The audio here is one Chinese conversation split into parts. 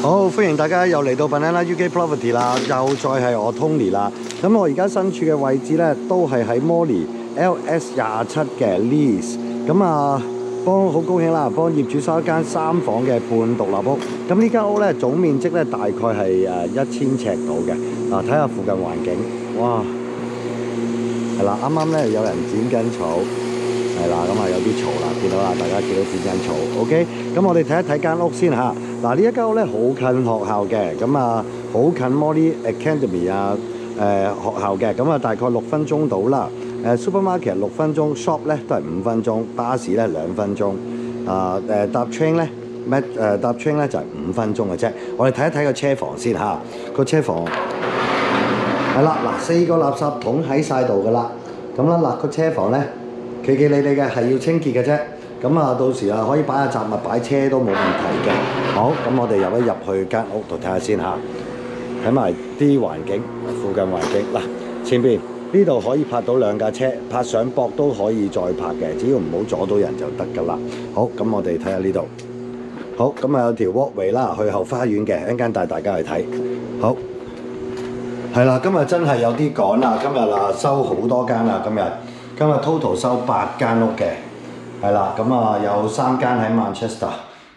好，歡迎大家又嚟到 Banana UK Property 啦，又再係我 Tony 啦。咁我而家身處嘅位置咧，都係喺 Molly LS 廿七嘅 Lease。咁啊，幫好高兴啦，幫業主收一間三房嘅半獨立屋。咁呢間屋咧總面積咧大概係誒一千尺到嘅。嗱，睇下附近環境，哇！係啦，啱啱咧有人剪緊草。係啦，咁啊有啲嘈啦，見到啦，大家見到剪緊草，OK。咁我哋睇一睇間屋先嚇。嗱，呢一間屋咧好近學校嘅，咁啊好近 Molly Academy 啊誒、呃、學校嘅，咁啊大概六分鐘到啦。誒、supermarket 六分鐘，shop 咧都係五分鐘，巴士咧兩分鐘。啊誒搭 train 咧咩誒搭 train 咧就係、五分鐘嘅啫。我哋睇一睇個車房先嚇，個車房係啦，嗱四個垃圾桶喺晒度噶啦。咁啦嗱個車房咧。企企理理嘅係要清潔嘅啫，咁啊到時啊可以擺下雜物擺車都冇問題嘅。好，咁我哋入一入去間屋度睇下先嚇，睇埋啲環境、附近環境嗱，前邊呢度可以拍到兩架車，拍上膊都可以再拍嘅，只要唔好阻到人就得㗎啦。好，咁我哋睇下呢度。好，咁啊有條 walkway 啦，去後花園嘅，一陣間帶大家去睇。好，係啦，今日真係有啲趕啦，今日啊收好多間啦，今日。今日 total 收八間屋嘅，係啦，咁啊有三間喺 Manchester，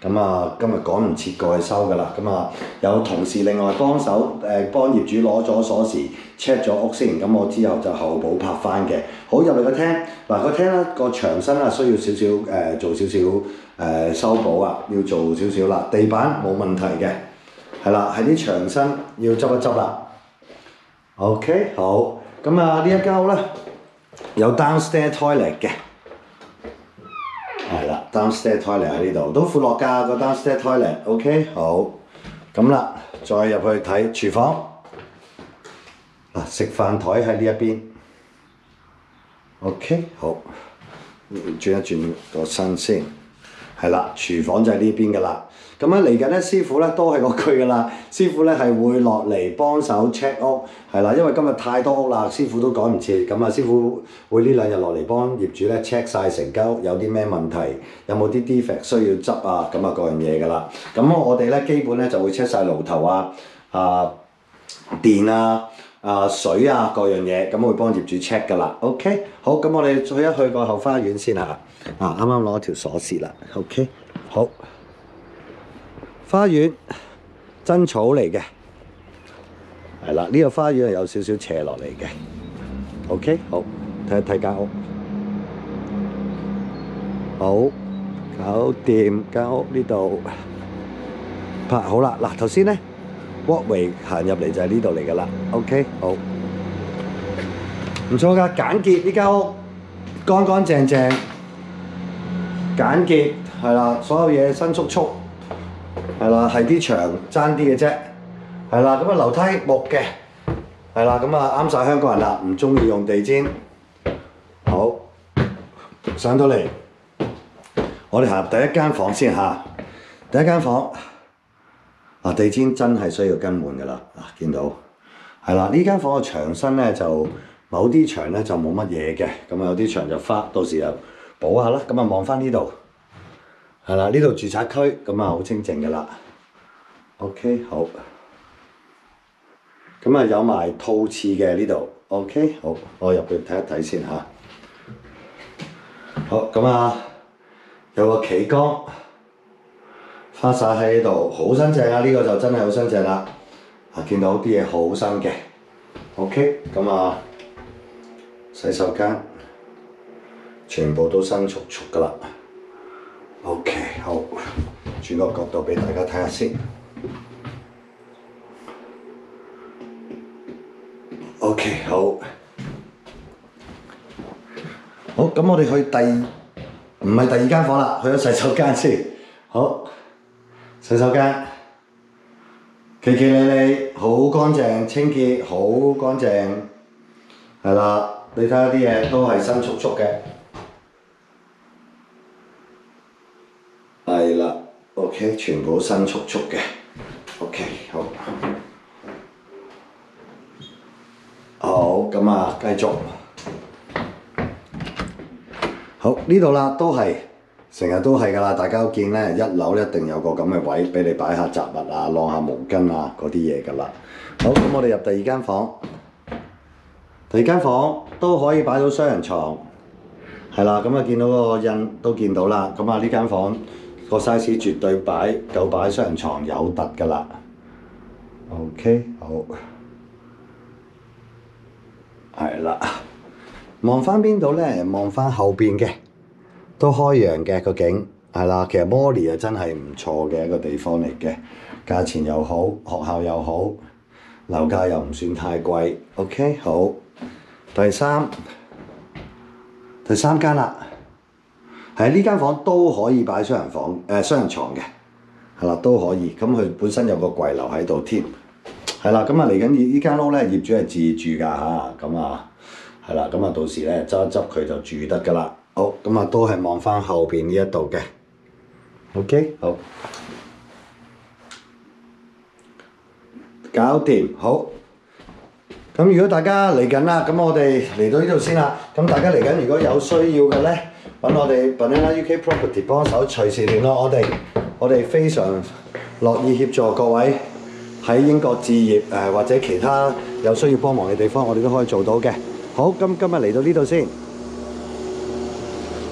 咁啊今日趕唔切過去收㗎啦，咁啊有同事另外幫手誒幫業主攞咗鎖匙 check 咗屋先，咁我之後就後補拍翻嘅。好，入嚟個廳，嗱個廳咧個牆身啊需要少少誒做少少誒修補啊，要做少少啦，地板冇問題嘅，係啦，係啲牆身要執一執啦。OK，好，咁啊呢一間屋咧。有 downstairs toilet 嘅，係啦，downstairs toilet 喺呢度，都闊落㗎個 downstairs toilet，OK，好，咁啦，再入去睇廚房，嗱食飯台喺呢一邊，OK，好，轉一轉個身先，係啦，廚房就係呢邊㗎啦。咁樣嚟緊咧，師傅咧都係嗰句噶啦。師傅咧係會落嚟幫手 check 屋，係啦，因為今日太多屋啦，師傅都趕唔切。咁啊，師傅會呢兩日落嚟幫業主咧 check 晒成間屋有啲咩問題，有冇啲 defect 需要執啊，咁啊各樣嘢噶啦。咁我哋咧基本咧就會 check 晒爐頭啊、啊電啊、啊水啊各樣嘢，咁會幫業主 check 噶啦。OK，好，咁我哋去一去個後花園先嚇。啊，啱啱攞條鎖匙啦。OK，好。花園真草嚟嘅，係啦，呢個花園係有少少斜落嚟嘅。OK，好，睇一睇間屋，好，搞掂間屋呢度，拍好啦。嗱，頭先咧，walkway 行入嚟就係呢度嚟㗎啦。OK，好，唔錯㗎，簡潔呢間屋，乾乾淨淨，簡潔係啦，所有嘢新簇簇。係啦，係啲牆爭啲嘅啫。係啦，咁啊樓梯木嘅，係啦，咁啊啱晒香港人啦，唔中意用地氈。好，上到嚟，我哋行入第一間房先嚇。第一間房，啊地氈真係需要更換㗎啦。啊，見到係啦，呢間房嘅牆身咧就某啲牆咧就冇乜嘢嘅，咁有啲牆就花，到時又補下啦。咁啊望翻呢度。係啦，呢度住宅區，咁啊好清靜㗎啦。OK，好。咁啊有埋套廁嘅呢度。OK，好，我入去睇一睇先嚇。好，咁啊有個企缸，花灑喺呢度，好新淨啊！呢個就真係好新淨啦。啊，見到啲嘢好新嘅。OK，咁啊洗手間全部都新簇簇㗎啦。OK，好，轉個角度俾大家睇下先。OK，好，好，咁我哋去第唔係第二間房啦，去咗洗手間先。好，洗手間，企企理理，好乾淨清潔，好乾淨，係啦，你睇下啲嘢都係新簇簇嘅。係啦，OK，全部新簇簇嘅，OK，好，好，咁啊，繼續，好呢度啦，都係成日都係㗎啦，大家都見咧，一樓一定有個咁嘅位俾你擺下雜物啊、晾下毛巾啊嗰啲嘢㗎啦。好，咁我哋入第二間房，第二間房都可以擺到雙人床，係啦，咁啊見到嗰個印都見到啦。咁啊呢間房個 size 絕對擺夠擺雙人床有突㗎啦。OK，好，係啦，望翻邊度咧？望翻後邊嘅。都開揚嘅個景，係啦，其實摩利啊真係唔錯嘅一個地方嚟嘅，價錢又好，學校又好，樓價又唔算太貴。OK，好，第三第三間啦，係呢間房都可以擺雙人房，誒、呃、雙人床嘅，係啦都可以。咁佢本身有個櫃樓喺度添，係啦。咁啊嚟緊呢間屋咧，業主係自住㗎嚇，咁啊係啦，咁啊到時咧執一執佢就住得㗎啦。好，咁啊都係望翻後邊呢一度嘅，OK，好，搞掂，好。咁如果大家嚟緊啦，咁我哋嚟到呢度先啦。咁大家嚟緊如果有需要嘅咧，揾我哋 Banana UK Property 帮手，隨時聯絡我哋，我哋非常樂意協助各位喺英國置業誒、呃、或者其他有需要幫忙嘅地方，我哋都可以做到嘅。好，咁今日嚟到呢度先。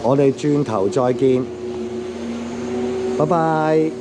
我哋轉頭再見，拜拜。